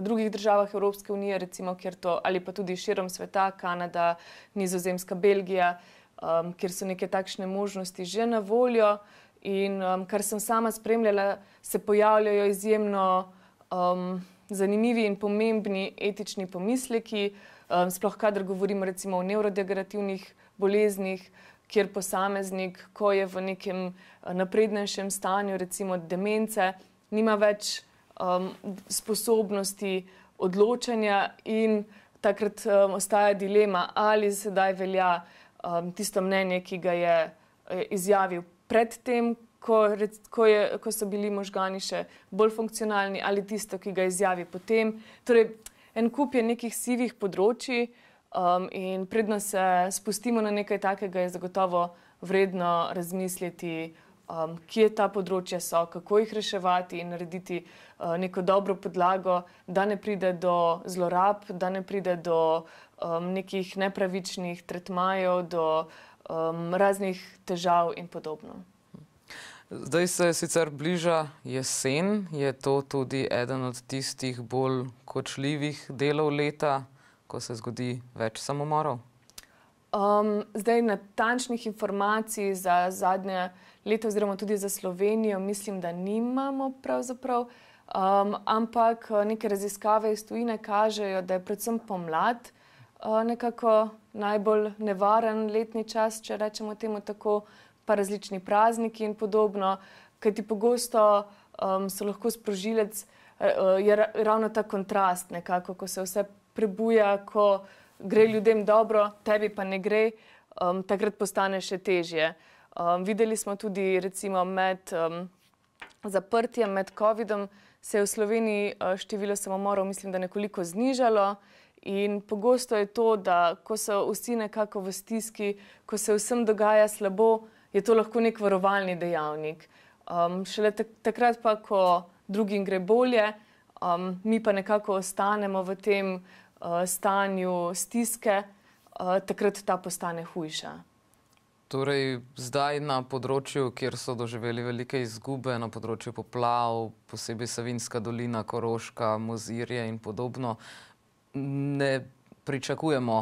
drugih državah Evropske unije, recimo, to, ali pa tudi širom sveta, Kanada, Nizozemska, Belgija, um, kjer so neke takšne možnosti že na voljo. In um, kar sem sama spremljala, se pojavljajo izjemno um, zanimivi in pomembni etični pomisleki, um, sploh kadar govorimo recimo o nevrodegenerativnih boleznih, kjer posameznik, ko je v nekem naprednejšem stanju, recimo demence, nima več um, sposobnosti odločanja, in takrat um, ostaja dilema, ali sedaj velja um, tisto mnenje, ki ga je eh, izjavil predtem, ko, ko, ko so bili možgani še bolj funkcionalni, ali tisto, ki ga izjavi potem. Torej, en kup je nekih sivih področji. Um, in predno se spustimo na nekaj takega, je zagotovo vredno razmisliti, um, kje ta področja so, kako jih reševati in narediti uh, neko dobro podlago, da ne pride do zlorab, da ne pride do um, nekih nepravičnih tretmajev, do um, raznih težav in podobno. Zdaj se sicer bliža jesen, je to tudi eden od tistih bolj kočljivih delov leta, ko se zgodi več samomorov? Um, zdaj, natančnih informacij za zadnje leto, oziroma tudi za Slovenijo, mislim, da nimamo pravzaprav. Um, ampak uh, neke raziskave iz tujine kažejo, da je predvsem pomlad uh, nekako najbolj nevaren letni čas, če rečemo temu tako, pa različni prazniki in podobno, kajti pogosto um, so lahko sprožilec, uh, je ravno ta kontrast, nekako, ko se vse prebuja, ko gre ljudem dobro, tebi pa ne gre, um, takrat postane še težje. Um, videli smo tudi recimo med um, zaprtjem, med COVID-om, se je v Sloveniji uh, število samomorov, mislim, da nekoliko znižalo. In pogosto je to, da ko so vsi nekako v stiski, ko se vsem dogaja slabo, je to lahko nek varovalni dejavnik. Um, šele takrat, pa, ko drugim gre bolje, um, mi pa nekako ostanemo v tem stanju stiske, uh, takrat ta postane hujša. Torej, zdaj na področju, kjer so doživeli velike izgube, na področju poplav, posebej Savinska dolina, Koroška, Mozirje in podobno, ne pričakujemo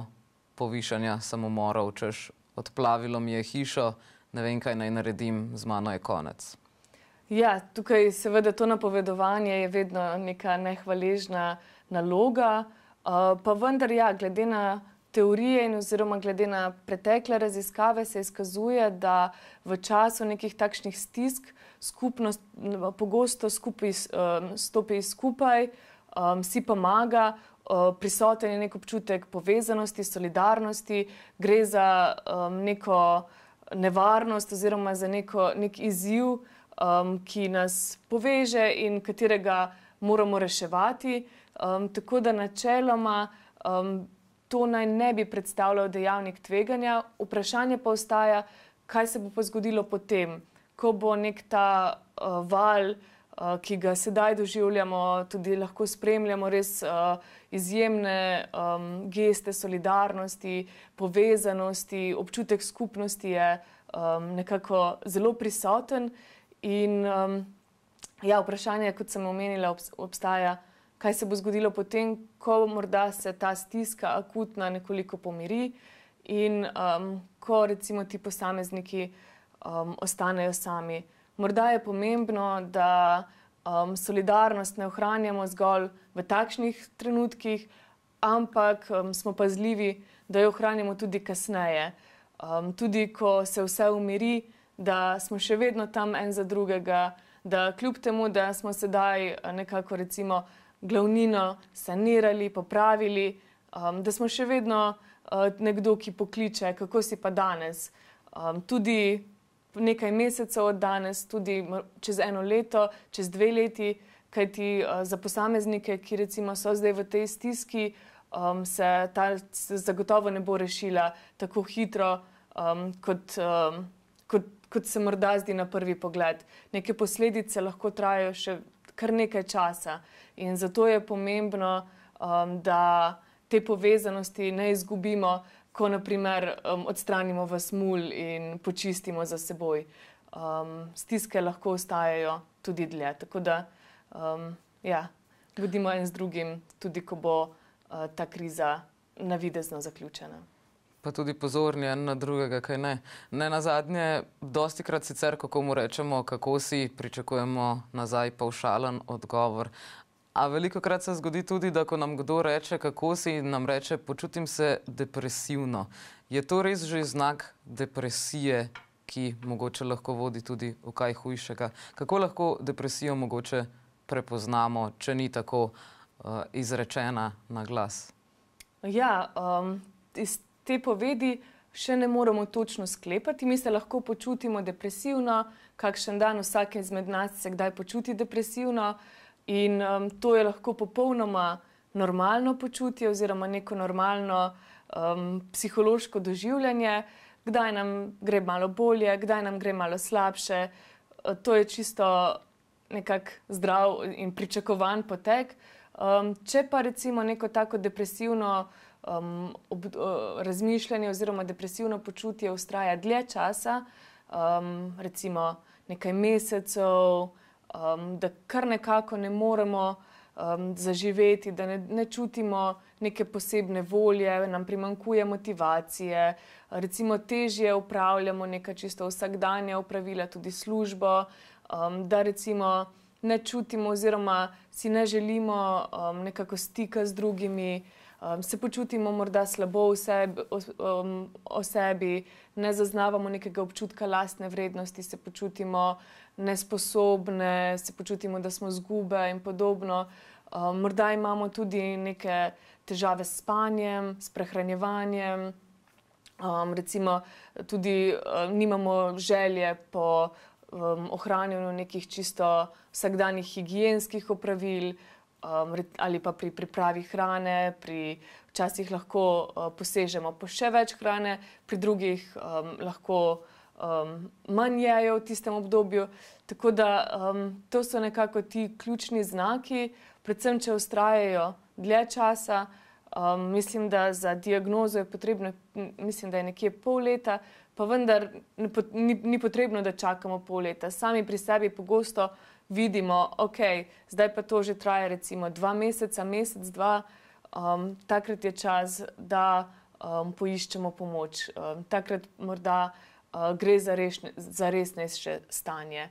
povišanja samomorov, češ odplavilo mi je hišo, ne vem, kaj naj naredim, z mano je konec. Ja, tukaj seveda to napovedovanje je vedno neka nehvaležna naloga, uh, pa vendar ja, glede na teorije in oziroma glede na pretekle raziskave se izkazuje, da v času nekih takšnih stisk skupnost pogosto skupaj, um, stopi skupaj, um, si pomaga, uh, prisoten je nek občutek povezanosti, solidarnosti, gre za um, neko nevarnost oziroma za neko, nek izziv, um, ki nas poveže in katerega moramo reševati. Um, tako da načeloma um, to naj ne bi predstavljal dejavnik tveganja, vprašanje pa ostaja, kaj se bo pa zgodilo potem, ko bo nek ta uh, val, uh, ki ga sedaj doživljamo, tudi lahko spremljamo res uh, izjemne um, geste solidarnosti, povezanosti, občutek skupnosti je um, nekako zelo prisoten. In um, ja, vprašanje, kot sem omenila, obstaja, kaj se bo zgodilo potem, ko morda se ta stiska akutna nekoliko pomiri in um, ko recimo ti posamezniki um, ostanejo sami. Morda je pomembno, da um, solidarnost ne ohranjamo zgolj v takšnih trenutkih, ampak um, smo pazljivi, da jo ohranjamo tudi kasneje. Um, tudi ko se vse umiri, da smo še vedno tam en za drugega, da kljub temu, da smo sedaj nekako recimo glavnino sanirali, popravili, um, da smo še vedno uh, nekdo, ki pokliče, kako si pa danes. Um, tudi nekaj mesecev od danes, tudi čez eno leto, čez dve leti, kajti uh, za posameznike, ki recimo so zdaj v tej stiski, um, se ta zagotovo ne bo rešila tako hitro um, kot. Um, kot kot se morda zdi na prvi pogled. Neke posledice lahko trajajo še kar nekaj časa in zato je pomembno, um, da te povezanosti ne izgubimo, ko naprimer um, odstranimo vas mulj in počistimo za seboj. Um, stiske lahko ostajajo tudi dlje. Tako da, um, ja, bodimo en z drugim, tudi ko bo uh, ta kriza navidezno zaključena pa tudi pozorni en na drugega, kaj ne. Ne na zadnje, dosti krat sicer, kako mu rečemo, kako si pričakujemo nazaj paušalen odgovor. A veliko krat se zgodi tudi, da ko nam kdo reče, kako si, nam reče, počutim se depresivno. Je to res že znak depresije, ki mogoče lahko vodi tudi v kaj hujšega? Kako lahko depresijo mogoče prepoznamo, če ni tako uh, izrečena na glas? Ja, um, iz te povedi še ne moremo točno sklepati. Mi se lahko počutimo depresivno, kakšen dan vsak izmed nas se kdaj počuti depresivno, in um, to je lahko popolnoma normalno počutje oziroma neko normalno um, psihološko doživljanje, kdaj nam gre malo bolje, kdaj nam gre malo slabše. Uh, to je čisto nekako zdrav in pričakovan potek. Um, če pa recimo neko tako depresivno um, ob, uh, razmišljanje oziroma depresivno počutje ustraja dlje časa, um, recimo nekaj mesecev, um, da kar nekako ne moremo um, zaživeti, da ne, ne čutimo neke posebne volje, nam primankuje motivacije, recimo težje upravljamo neka čisto vsakdanja upravila, tudi službo, um, da recimo. Ne čutimo, oziroma si ne želimo um, nekako stika z drugimi, um, se počutimo morda slabo v sebi, o, um, o sebi, ne zaznavamo nekega občutka lastne vrednosti, se počutimo nesposobne, se počutimo, da smo zgube in podobno. Um, morda imamo tudi neke težave s spanjem, s prehranjevanjem. Um, recimo, tudi um, nimamo želje po um, ohranjanju nekih čisto vsakdanjih higijenskih opravil um, ali pa pri pripravi hrane, pri včasih lahko uh, posežemo po še več hrane, pri drugih um, lahko um, manj jejo v tistem obdobju. Tako da um, to so nekako ti ključni znaki, predvsem če ustrajajo dlje časa. Um, mislim, da za diagnozo je potrebno, mislim, da je nekje pol leta, pa vendar ni, ni potrebno, da čakamo pol leta. Sami pri sebi pogosto vidimo, ok, zdaj pa to že traja recimo dva meseca, mesec, dva, um, takrat je čas, da um, poiščemo pomoč. Um, takrat morda uh, gre za, rešne, za resnejše stanje.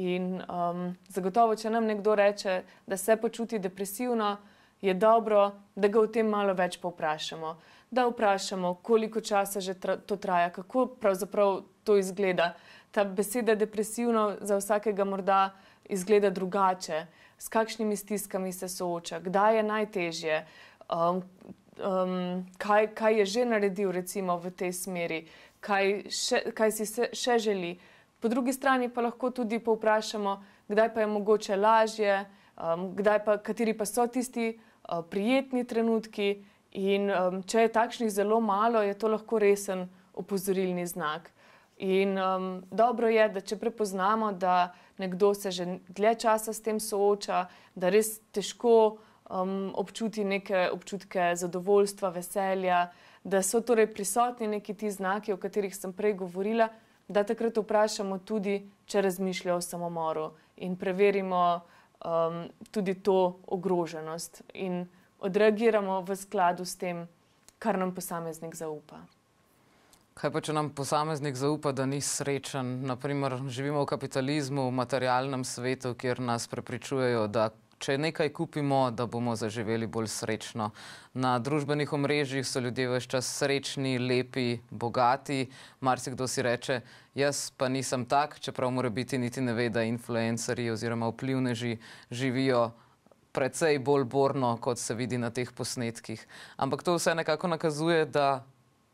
In um, zagotovo, če nam nekdo reče, da se počuti depresivno, je dobro, da ga o tem malo več povprašamo. Da vprašamo, koliko časa že tra to traja, kako pravzaprav to izgleda. Ta beseda depresivno za vsakega morda izgleda drugače, s kakšnimi stiskami se sooča, kdaj je najtežje, um, um, kaj, kaj je že naredil recimo, v tej smeri, kaj, še, kaj si se, še želi. Po drugi strani pa lahko tudi povprašamo, kdaj pa je mogoče lažje, um, pa, kateri pa so tisti uh, prijetni trenutki. In um, če je takšnih zelo malo, je to lahko resen opozorilni znak. In um, dobro je, da če prepoznamo, da nekdo se že dlje časa s tem sooča, da res težko um, občuti neke občutke zadovoljstva, veselja, da so torej prisotni neki ti znaki, o katerih sem prej govorila, da takrat vprašamo tudi, če razmišljajo o samomoru in preverimo um, tudi to ogroženost in odreagiramo v skladu s tem, kar nam posameznik zaupa. Kaj pa, če nam posameznik zaupa, da ni srečen? Naprimer, živimo v kapitalizmu, v materialnem svetu, kjer nas prepričujejo, da če nekaj kupimo, da bomo zaživeli bolj srečno. Na družbenih omrežjih so ljudje vse čas srečni, lepi, bogati. Marsikdo si reče, jaz pa nisem tak, čeprav mora biti niti ne ve, da influencerji oziroma vplivneži živijo. Predvsej bolj borno, kot se vidi na teh posnetkih. Ampak to vse nekako nakazuje, da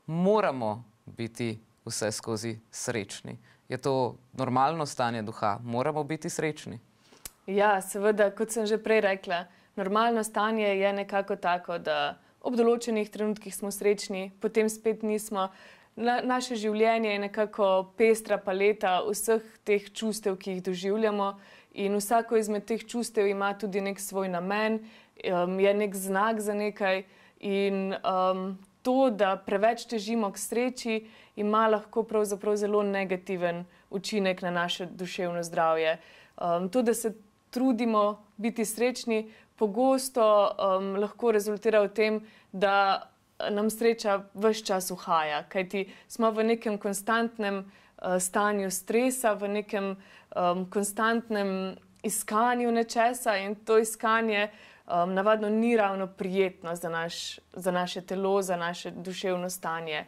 moramo biti vse skozi srečni. Je to normalno stanje duha, moramo biti srečni? Ja, seveda, kot sem že prej rekla, normalno stanje je nekako tako, da ob določenih trenutkih smo srečni, potem spet nismo. Na, naše življenje je nekako pestra paleta vseh teh čustev, ki jih doživljamo, in vsako izmed teh čustev ima tudi nek svoj namen, um, je nek znak za nekaj. In um, to, da preveč težimo k sreči, ima lahko pravzaprav zelo negativen učinek na naše duševno zdravje. Um, to, da se trudimo biti srečni, pogosto um, lahko rezultira v tem, da nam sreča vse čas uhaja, kajti smo v nekem konstantnem uh, stanju stresa, v nekem um, konstantnem iskanju nečesa in to iskanje um, navadno ni ravno prijetno za, naš, za naše telo, za naše duševno stanje.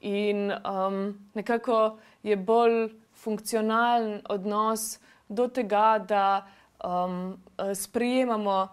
In um, nekako je bolj funkcionalen odnos do tega, da um, sprejemamo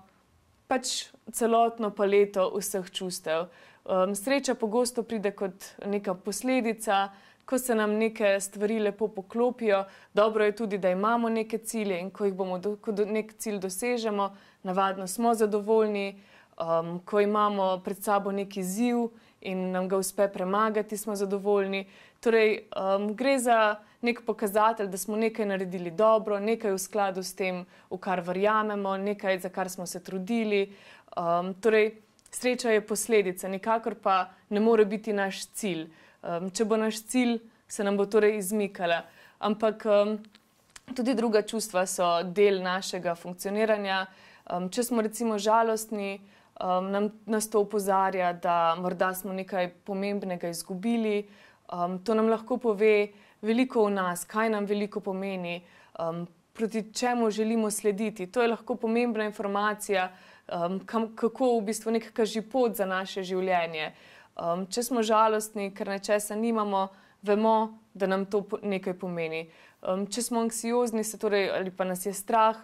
pač celotno paleto vseh čustev. Um, sreča pogosto pride kot neka posledica, ko se nam neke stvari lepo poklopijo. Dobro je tudi, da imamo neke cilje in ko jih bomo, do, ko do, nek cilj dosežemo, navadno smo zadovoljni, um, ko imamo pred sabo neki ziv in nam ga uspe premagati, smo zadovoljni. Torej, um, gre za nek pokazatelj, da smo nekaj naredili dobro, nekaj v skladu s tem, v kar verjamemo, nekaj, za kar smo se trudili. Um, torej, sreča je posledica, nikakor pa ne more biti naš cilj. Um, če bo naš cilj, se nam bo torej izmikala. Ampak um, tudi druga čustva so del našega funkcioniranja. Um, če smo recimo žalostni, um, nam, nas to opozarja, da morda smo nekaj pomembnega izgubili. Um, to nam lahko pove veliko o nas, kaj nam veliko pomeni, um, proti čemu želimo slediti. To je lahko pomembna informacija, um, kam, kako v bistvu nekaj kaži pot za naše življenje. Um, če smo žalostni, ker nečesa nimamo, vemo, da nam to nekaj pomeni. Um, če smo anksiozni, se torej ali pa nas je strah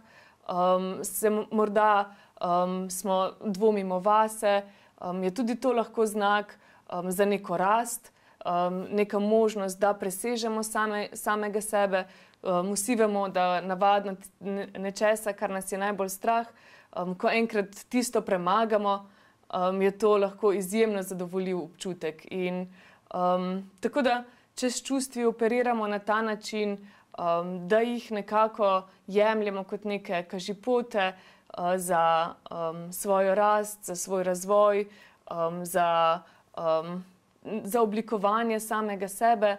um, se morda um, smo dvomimo vase, um, je tudi to lahko znak um, za neko rast, um, neka možnost, da presežemo same, samega sebe. Um, vsi vemo, da navadno nečesa, kar nas je najbolj strah, um, ko enkrat tisto premagamo, um, je to lahko izjemno zadovoljiv občutek. In, um, tako da, če s čustvi operiramo na ta način, um, da jih nekako jemljemo kot neke kažipote uh, za um, svojo rast, za svoj razvoj, um, za, um, za oblikovanje samega sebe,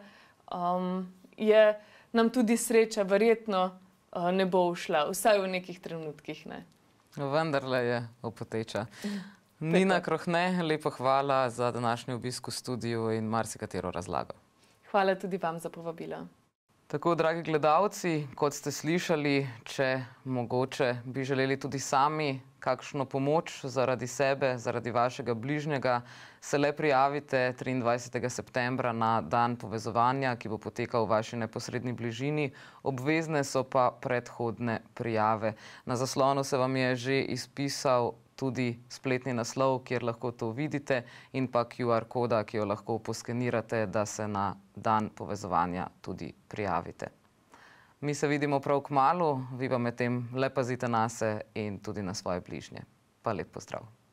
um, je nam tudi sreča, verjetno uh, ne bo ušla, vsaj v nekih trenutkih. Ne. Vendar le je opoteča. Nina Krohne, lepo hvala za današnji obisk v studiu in marsikatero razlago. Hvala tudi vam za povabilo. Tako, dragi gledalci, kot ste slišali, če mogoče bi želeli tudi sami kakšno pomoč zaradi sebe, zaradi vašega bližnjega, se le prijavite 23. septembra na dan povezovanja, ki bo potekal v vaši neposrednji bližini. Obvezne so pa predhodne prijave. Na zaslonu se vam je že izpisal tudi spletni naslov, kjer lahko to vidite, in pa QR koda, ki jo lahko poskenirate, da se na dan povezovanja tudi prijavite. Mi se vidimo prav k malu, vi pa medtem le pazite na se in tudi na svoje bližnje. Pa lep pozdrav.